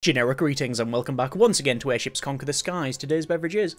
Generic greetings and welcome back once again to Airships Conquer the Skies. Today's beverage is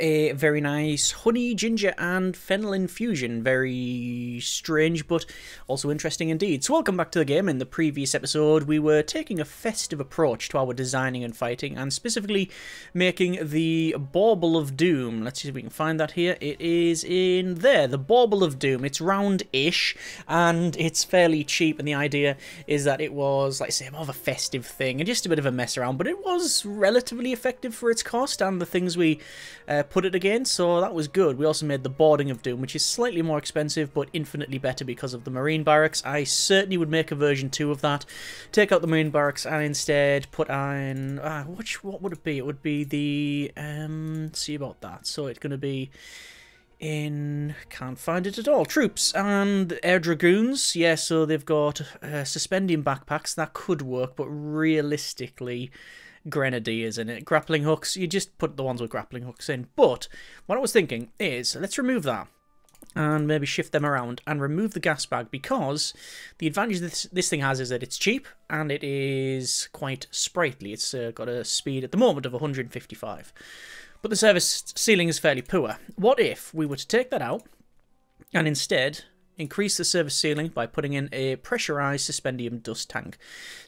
a very nice honey, ginger, and fennel infusion. Very strange, but also interesting indeed. So, welcome back to the game. In the previous episode, we were taking a festive approach to our designing and fighting, and specifically making the Bauble of Doom. Let's see if we can find that here. It is in there, the Bauble of Doom. It's round-ish, and it's fairly cheap, and the idea is that it was, like I say, more of a festive thing, and just a bit of a mess around, but it was relatively effective for its cost, and the things we uh, put it again, so that was good. We also made the Boarding of Doom, which is slightly more expensive, but infinitely better because of the Marine Barracks. I certainly would make a version 2 of that. Take out the Marine Barracks and instead put in... Uh, which, what would it be? It would be the... Um, see about that. So it's going to be in can't find it at all troops and air dragoons yeah so they've got uh, suspending backpacks that could work but realistically grenadiers in it. Grappling hooks, you just put the ones with grappling hooks in. But what I was thinking is, let's remove that and maybe shift them around and remove the gas bag because the advantage this, this thing has is that it's cheap and it is quite sprightly. It's uh, got a speed at the moment of 155. But the service ceiling is fairly poor. What if we were to take that out and instead Increase the service ceiling by putting in a pressurized suspendium dust tank.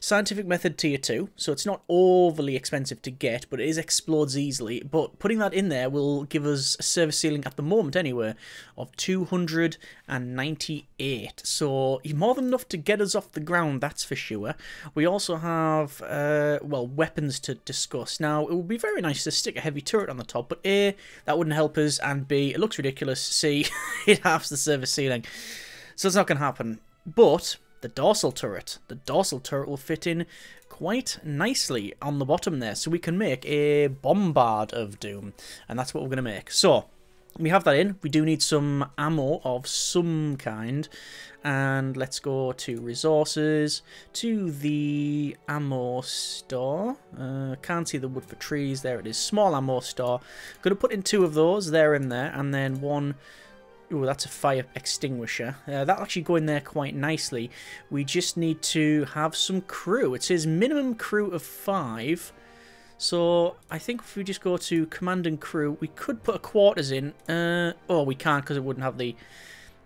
Scientific method tier 2, so it's not overly expensive to get, but it is explodes easily. But putting that in there will give us a service ceiling at the moment anyway of 298. So more than enough to get us off the ground, that's for sure. We also have, uh, well, weapons to discuss. Now, it would be very nice to stick a heavy turret on the top, but A, that wouldn't help us, and B, it looks ridiculous. C, it halves the service ceiling. So it's not going to happen. But the dorsal turret, the dorsal turret will fit in quite nicely on the bottom there. So we can make a bombard of doom. And that's what we're going to make. So we have that in. We do need some ammo of some kind. And let's go to resources, to the ammo store. Uh, can't see the wood for trees. There it is. Small ammo store. Going to put in two of those there in there. And then one Oh, that's a fire extinguisher. Uh, that'll actually go in there quite nicely. We just need to have some crew. It says minimum crew of five. So I think if we just go to command and crew, we could put a quarters in. Uh, oh, we can't because it wouldn't have the...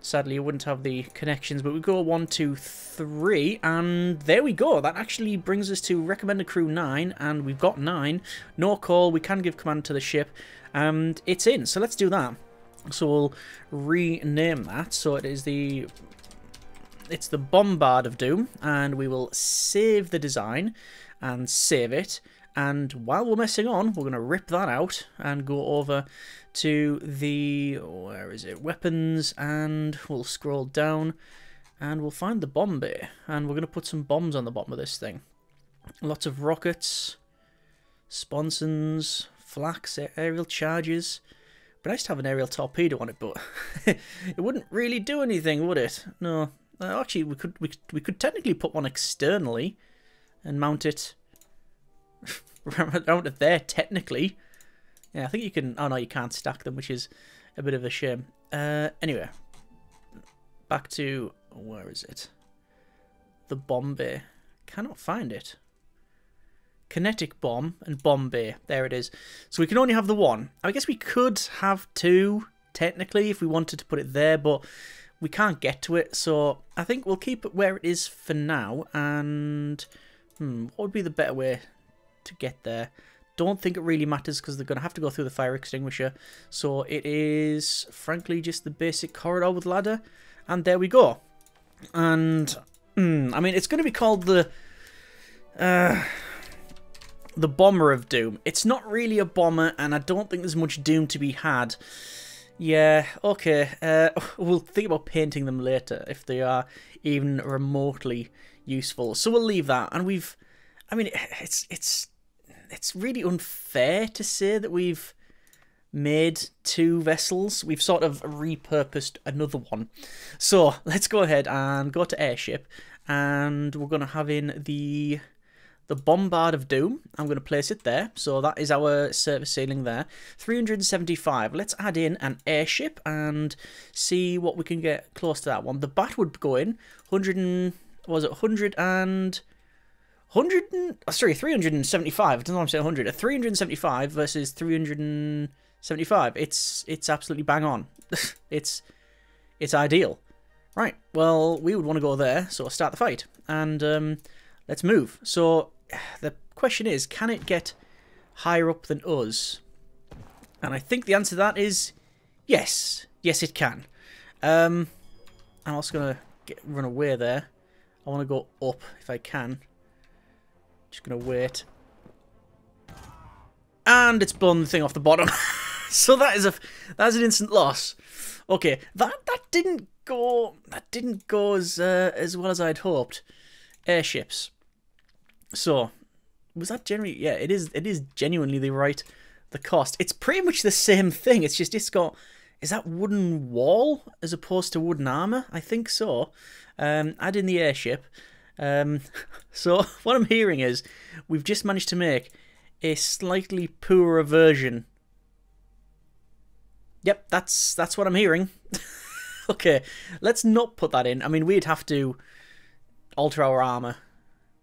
Sadly, it wouldn't have the connections, but we go one, two, three, and there we go. That actually brings us to recommended crew nine, and we've got nine. No call, we can give command to the ship, and it's in. So let's do that. So we'll rename that. So it is the it's the Bombard of Doom, and we will save the design and save it. And while we're messing on, we're going to rip that out and go over to the, where is it, weapons, and we'll scroll down, and we'll find the bomb bay, and we're going to put some bombs on the bottom of this thing. Lots of rockets, sponsons, flaks, aerial charges, but nice to have an aerial torpedo on it, but it wouldn't really do anything, would it? No. Uh, actually, we could we we could technically put one externally and mount it it there. Technically, yeah, I think you can. Oh no, you can't stack them, which is a bit of a shame. Uh, anyway, back to where is it? The bomb bay. Cannot find it. Kinetic Bomb and bomb bay. There it is. So we can only have the one. I guess we could have two, technically, if we wanted to put it there, but we can't get to it. So I think we'll keep it where it is for now. And hmm, what would be the better way to get there? Don't think it really matters because they're going to have to go through the fire extinguisher. So it is, frankly, just the basic corridor with ladder. And there we go. And, hmm, I mean, it's going to be called the... Uh, the Bomber of Doom. It's not really a bomber, and I don't think there's much Doom to be had. Yeah, okay. Uh, we'll think about painting them later if they are even remotely useful. So we'll leave that. And we've, I mean, it's it's it's really unfair to say that we've made two vessels. We've sort of repurposed another one. So let's go ahead and go to airship, and we're gonna have in the the Bombard of Doom. I'm going to place it there. So that is our service ceiling there. 375. Let's add in an airship and see what we can get close to that one. The Bat would go in. 100 and, was it 100 and... 100 and, oh, sorry, 375. I don't know I'm saying 100. A 375 versus 375. It's it's absolutely bang on. it's it's ideal. Right, well, we would want to go there, so start the fight. And um, let's move. So the question is, can it get higher up than us? And I think the answer to that is yes. Yes, it can. Um, I'm also going to run away there. I want to go up if I can. Just going to wait. And it's blown the thing off the bottom. so that is a that's an instant loss. Okay, that that didn't go that didn't go as uh, as well as I'd hoped. Airships. So, was that generally yeah, it is it is genuinely the right the cost. It's pretty much the same thing. It's just it's got is that wooden wall as opposed to wooden armor? I think so. Um, add in the airship. Um, so what I'm hearing is we've just managed to make a slightly poorer version. Yep, that's that's what I'm hearing. okay, let's not put that in. I mean, we'd have to alter our armor,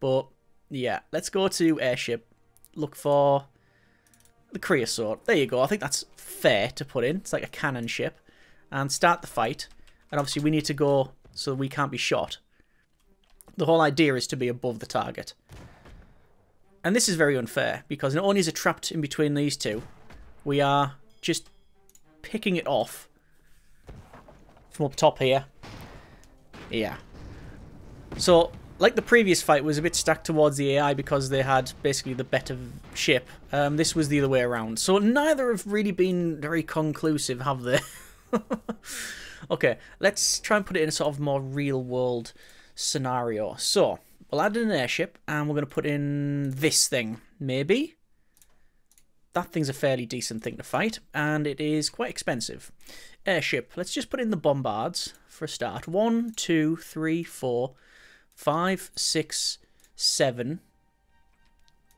but yeah, let's go to airship. Look for the creosote. There you go. I think that's fair to put in. It's like a cannon ship. And start the fight. And obviously we need to go so we can't be shot. The whole idea is to be above the target. And this is very unfair, because not only is it trapped in between these two, we are just picking it off from up top here. Yeah. So, like the previous fight was a bit stacked towards the AI because they had basically the better ship, um, this was the other way around. So neither have really been very conclusive, have they? okay, let's try and put it in a sort of more real-world scenario. So, we'll add in an airship, and we're going to put in this thing, maybe? That thing's a fairly decent thing to fight, and it is quite expensive. Airship, let's just put in the bombards for a start. One, two, three, four, five, six, seven,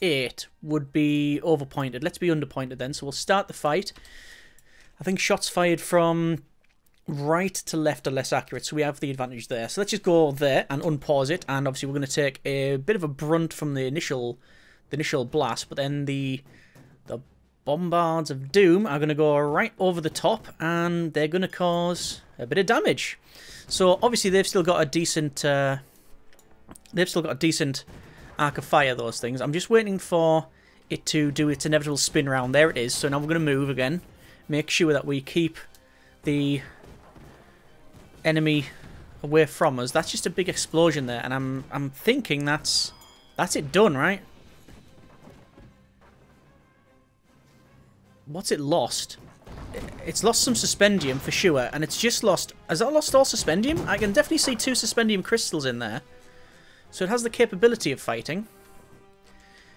eight would be overpointed. Let's be underpointed then. So we'll start the fight. I think shots fired from right to left are less accurate, so we have the advantage there. So let's just go there and unpause it, and obviously we're going to take a bit of a brunt from the initial the initial blast, but then the the bombards of doom are going to go right over the top, and they're going to cause a bit of damage. So obviously they've still got a decent uh, they've still got a decent arc of fire. Those things. I'm just waiting for it to do its inevitable spin round. There it is. So now we're going to move again. Make sure that we keep the enemy away from us. That's just a big explosion there, and I'm I'm thinking that's that's it done, right? What's it lost? It's lost some suspendium for sure, and it's just lost... Has that lost all suspendium? I can definitely see two suspendium crystals in there. So it has the capability of fighting.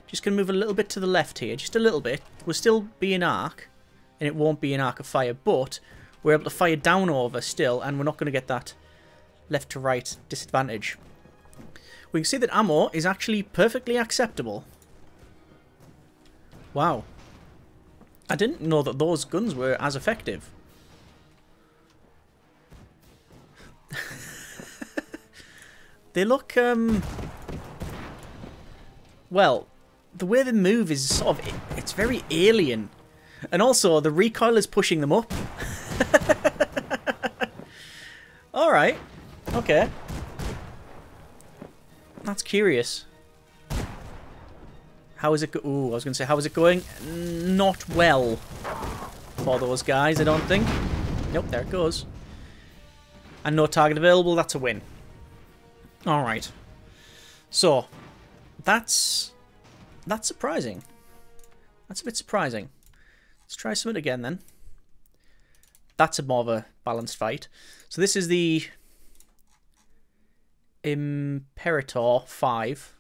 Just going to move a little bit to the left here, just a little bit. We'll still be in arc, and it won't be an arc of fire, but we're able to fire down over still, and we're not going to get that left to right disadvantage. We can see that ammo is actually perfectly acceptable. Wow. I didn't know that those guns were as effective. They look, um... Well, the way they move is sort of... It's very alien. And also, the recoil is pushing them up. Alright. Okay. That's curious. How is it go- Ooh, I was going to say, how is it going? Not well for those guys, I don't think. Nope, there it goes. And no target available, that's a win. Alright. So, that's... That's surprising. That's a bit surprising. Let's try something again then. That's a more of a balanced fight. So this is the Imperator 5.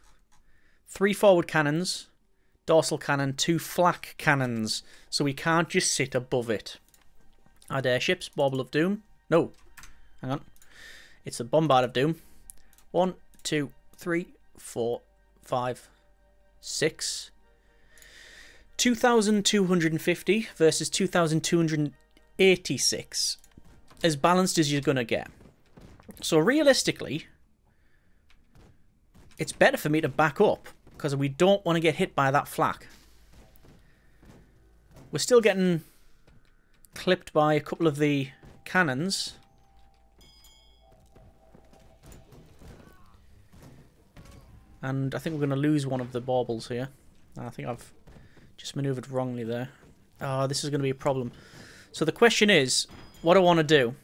Three forward cannons, dorsal cannon, two flak cannons. So we can't just sit above it. Add airships, Bauble of Doom. No, hang on. It's the Bombard of Doom. One, two, three, four, five, six. 2,250 versus 2,286. As balanced as you're going to get. So realistically, it's better for me to back up Because we don't want to get hit by that flak. We're still getting clipped by a couple of the cannons. And I think we're going to lose one of the baubles here. I think I've just manoeuvred wrongly there. Oh, this is going to be a problem. So the question is, what do I want to do?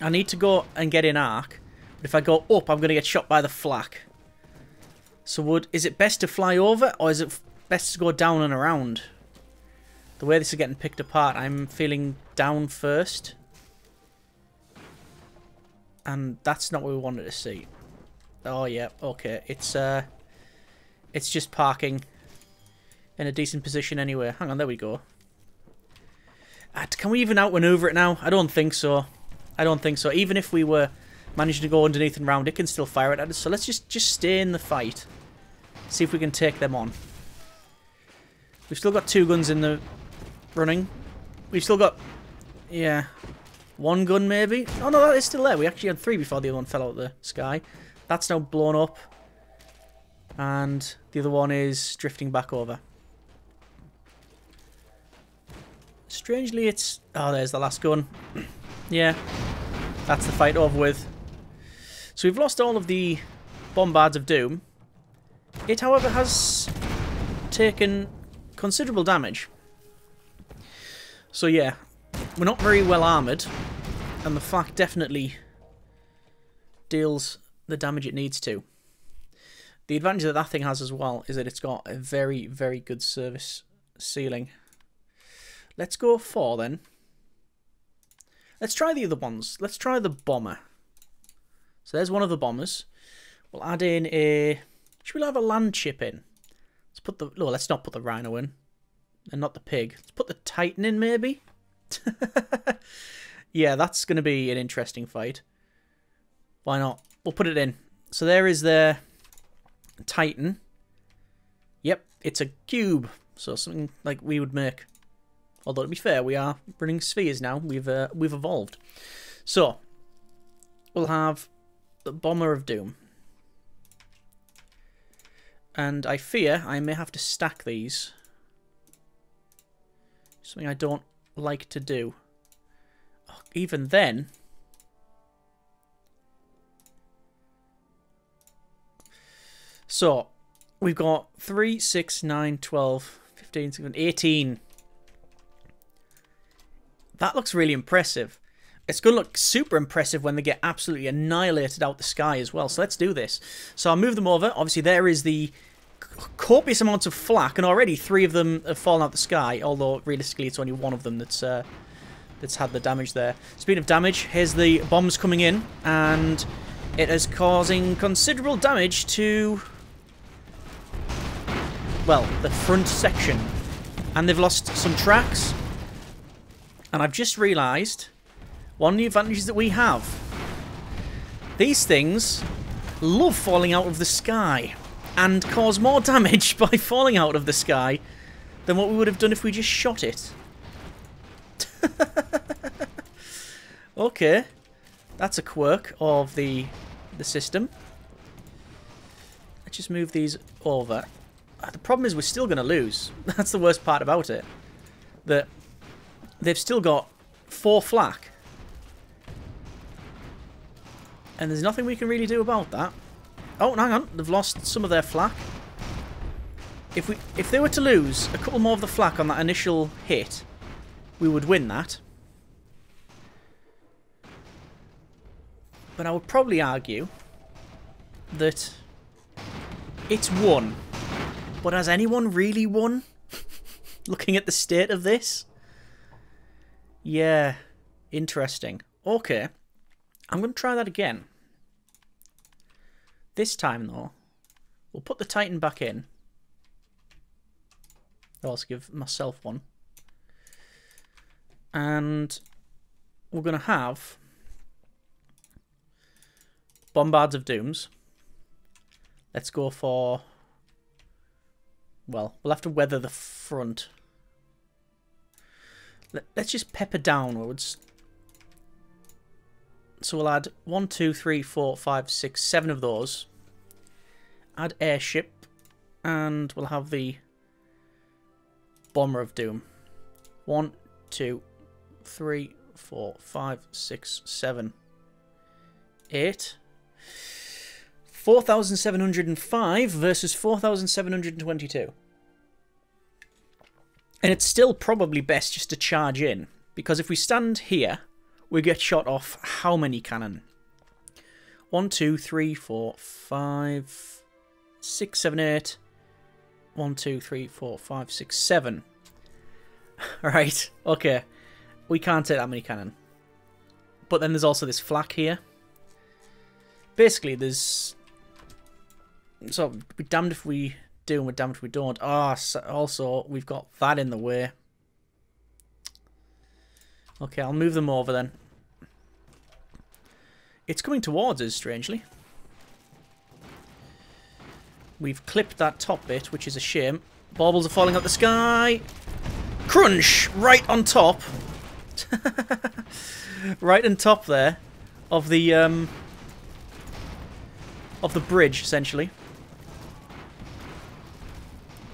I need to go and get in arc. But if I go up, I'm going to get shot by the flak. So would is it best to fly over, or is it best to go down and around? The way this is getting picked apart, I'm feeling down first. And that's not what we wanted to see. Oh, yeah, okay. It's, uh... It's just parking in a decent position anyway. Hang on, there we go. Uh, can we even outmaneuver it now? I don't think so. I don't think so. Even if we were managing to go underneath and round, it can still fire it at us. So let's just, just stay in the fight. See if we can take them on. We've still got two guns in the running. We've still got, yeah, one gun maybe. Oh no, that is still there. We actually had three before the other one fell out of the sky. That's now blown up. And the other one is drifting back over. Strangely, it's... Oh, there's the last gun. yeah, that's the fight over with. So we've lost all of the Bombards of Doom. It, however, has taken considerable damage. So yeah, we're not very well armoured, and the flak definitely deals the damage it needs to. The advantage that that thing has as well is that it's got a very, very good service ceiling. Let's go for then. Let's try the other ones. Let's try the bomber. So there's one of the bombers. We'll add in a should we have a land ship in? Let's put the... No, let's not put the rhino in. And not the pig. Let's put the titan in, maybe? yeah, that's going to be an interesting fight. Why not? We'll put it in. So there is the titan. Yep, it's a cube. So something like we would make. Although to be fair, we are running spheres now. We've uh, we've evolved. So we'll have the bomber of doom. And I fear I may have to stack these. Something I don't like to do. Oh, even then... So, we've got 3, 6, 9, 12, 15, 16, 18. That looks really impressive. It's going to look super impressive when they get absolutely annihilated out the sky as well. So let's do this. So I'll move them over. Obviously, there is the copious amounts of flak, and already three of them have fallen out the sky, although realistically it's only one of them that's uh, that's had the damage there. Speed of damage, here's the bombs coming in, and it is causing considerable damage to, well, the front section. And they've lost some tracks, and I've just realised one of the advantages that we have. These things love falling out of the sky and cause more damage by falling out of the sky than what we would have done if we just shot it. okay. That's a quirk of the the system. Let's just move these over. Uh, the problem is we're still going to lose. That's the worst part about it. That they've still got four flak. And there's nothing we can really do about that. Oh, hang on. They've lost some of their flak. If we, if they were to lose a couple more of the flak on that initial hit, we would win that. But I would probably argue that it's won. But has anyone really won? Looking at the state of this? Yeah, interesting. Okay, I'm going to try that again. This time, though, we'll put the Titan back in. I'll also give myself one. And we're going to have Bombards of Dooms. Let's go for... Well, we'll have to weather the front. Let's just pepper downwards. So we'll add one, two, three, four, five, six, seven of those. Add airship. And we'll have the Bomber of Doom. One, two, three, four, five, six, seven, eight. 4,705 versus 4,722. And it's still probably best just to charge in, because if we stand here, we get shot off how many cannon? One, two, three, four, five, six, seven, eight. One, two, three, four, five, six, seven. right, okay. We can't take that many cannon. But then there's also this flak here. Basically, there's... So, we're damned if we do and we're damned if we don't. Ah, oh, also, we've got that in the way. Okay, I'll move them over then. It's coming towards us, strangely. We've clipped that top bit, which is a shame. Baubles are falling out the sky. Crunch! Right on top. right on top there of the um, of the bridge, essentially.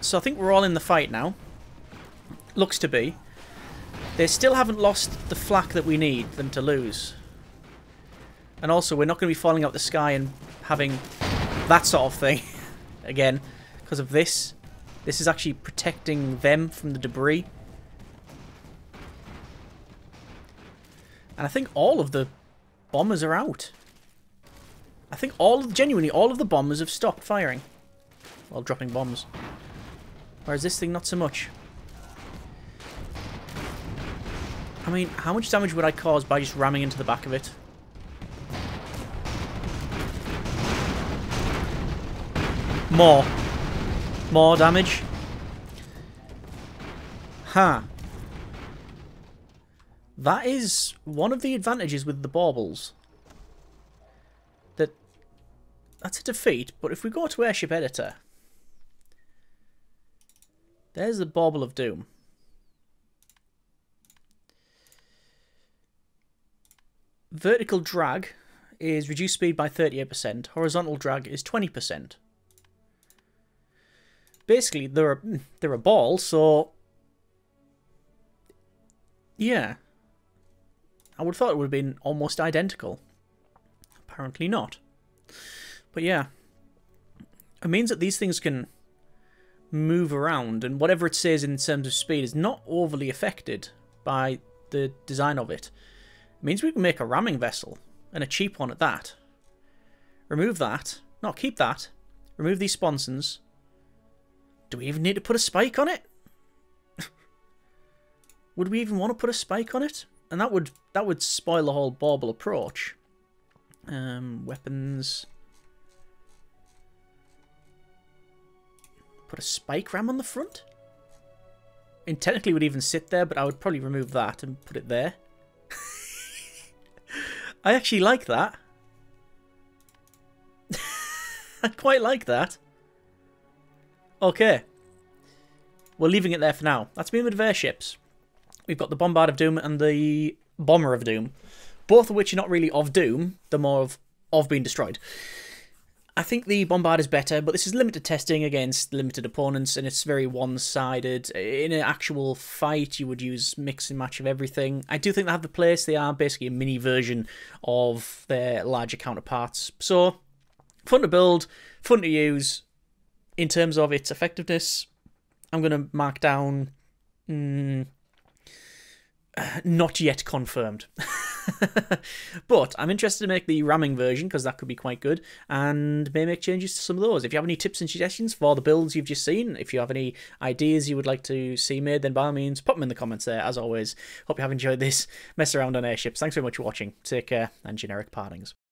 So I think we're all in the fight now. Looks to be. They still haven't lost the flak that we need them to lose. And also, we're not going to be falling out the sky and having that sort of thing again because of this. This is actually protecting them from the debris. And I think all of the bombers are out. I think all of, genuinely, all of the bombers have stopped firing. While dropping bombs. Whereas this thing, not so much. I mean, how much damage would I cause by just ramming into the back of it? More. More damage. Huh. That is one of the advantages with the baubles. That that's a defeat, but if we go to Airship Editor, there's the Bauble of Doom. Vertical drag is reduced speed by 38%. Horizontal drag is 20% basically they're a, mm, they're a ball, so yeah. I would have thought it would have been almost identical. Apparently not. But yeah. It means that these things can move around, and whatever it says in terms of speed is not overly affected by the design of it. It means we can make a ramming vessel, and a cheap one at that. Remove that. Not keep that. Remove these sponsons. Do we even need to put a spike on it? would we even want to put a spike on it? And that would that would spoil the whole bauble approach. Um, weapons. Put a spike ram on the front? And technically would even sit there, but I would probably remove that and put it there. I actually like that. I quite like that. Okay. We're leaving it there for now. That's been with airships. We've got the Bombard of Doom and the Bomber of Doom. Both of which are not really of Doom. They're more of, of being destroyed. I think the Bombard is better, but this is limited testing against limited opponents, and it's very one-sided. In an actual fight, you would use mix and match of everything. I do think they have the place. They are basically a mini version of their larger counterparts. So, fun to build, fun to use, in terms of its effectiveness, I'm going to mark down mm, not yet confirmed. but I'm interested to make the ramming version because that could be quite good and may make changes to some of those. If you have any tips and suggestions for the builds you've just seen, if you have any ideas you would like to see made, then by all means put them in the comments there. As always, hope you have enjoyed this mess around on airships. Thanks very much for watching. Take care and generic partings.